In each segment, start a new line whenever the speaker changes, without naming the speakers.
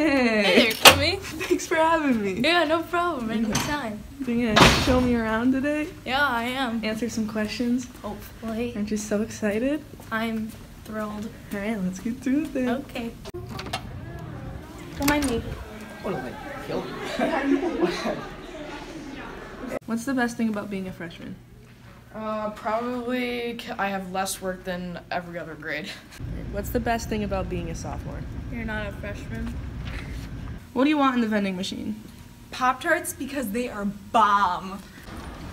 Hey.
Hey there, Kimmy.
Thanks for having me.
Yeah, no problem. Anytime.
You gonna show me around today?
Yeah, I am.
Answer some questions?
Hopefully.
Aren't you so excited?
I'm thrilled.
All right, let's get to it then.
Okay. Don't mind me.
What's the best thing about being a freshman?
Uh, probably I have less work than every other grade.
What's the best thing about being a sophomore?
You're not a freshman.
What do you want in the vending machine?
Pop Tarts because they are bomb.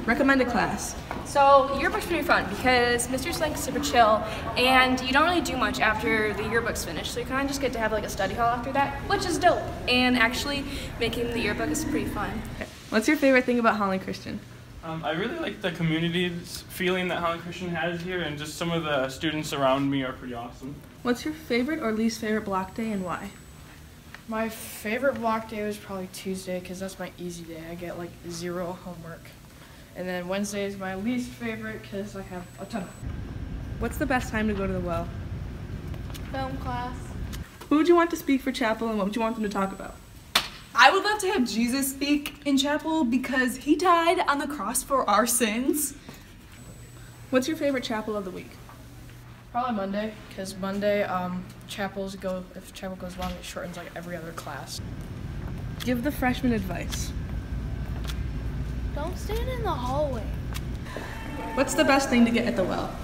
Recommend a class.
So yearbook's pretty fun because Mr. Slank's super chill, and you don't really do much after the yearbook's finished. So you kind of just get to have like a study hall after that, which is dope. And actually, making the yearbook is pretty fun.
What's your favorite thing about Holland Christian?
Um, I really like the community feeling that Holland Christian has here, and just some of the students around me are pretty awesome.
What's your favorite or least favorite block day and why?
My favorite block day was probably Tuesday because that's my easy day. I get like zero homework. And then Wednesday is my least favorite because I have a ton of
What's the best time to go to the well?
Film class.
Who would you want to speak for chapel and what would you want them to talk about?
I would love to have Jesus speak in chapel because he died on the cross for our sins.
What's your favorite chapel of the week?
Probably Monday because Monday um, chapels go, if chapel goes long, it shortens like every other class.
Give the freshman advice.
Don't stand in the hallway.
What's the best thing to get at the well?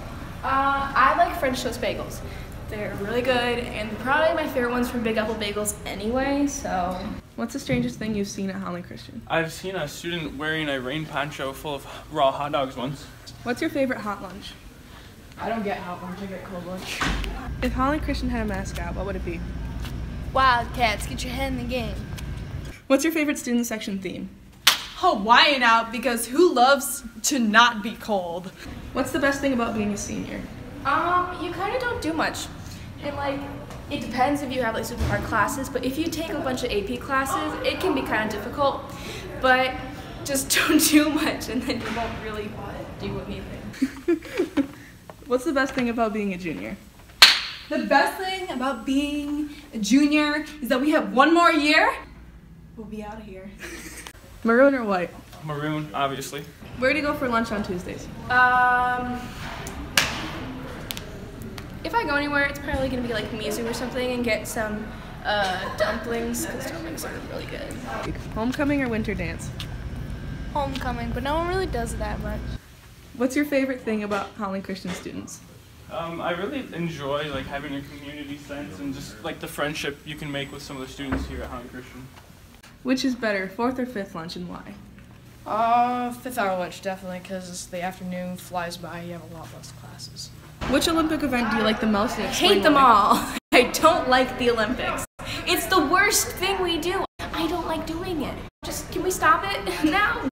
Uh, I like French toast bagels. They're really good, and probably my favorite ones from Big Apple Bagels anyway. So
What's the strangest thing you've seen at Holland Christian?
I've seen a student wearing a rain poncho full of raw hot dogs once.
What's your favorite hot lunch?
I don't get hot lunch, I get cold lunch.
If Holland Christian had a mascot, what would it be?
Wildcats, get your head in the game.
What's your favorite student section theme?
Hawaiian out because who loves to not be cold?
What's the best thing about being a senior?
Um, you kind of don't do much. And like, it depends if you have like super hard classes, but if you take a bunch of AP classes, it can be kind of difficult. But just don't do much and then you won't really do anything.
What's the best thing about being a junior?
The best thing about being a junior is that we have one more year. We'll be out of here.
Maroon or white?
Maroon, obviously.
Where do you go for lunch on Tuesdays?
Um, if I go anywhere, it's probably gonna be like Mizu or something and get some uh, dumplings because dumplings are really good.
Homecoming or winter dance?
Homecoming, but no one really does it that much.
What's your favorite thing about Holland Christian students?
Um, I really enjoy like having a community sense and just like the friendship you can make with some of the students here at Holland Christian.
Which is better, fourth or fifth lunch and why?
Uh, fifth hour lunch definitely because the afternoon flies by. You have a lot less classes.
Which Olympic event do you like the most?
I hate them all. I don't like the Olympics. It's the worst thing we do. I don't like doing it. Just can we stop it now?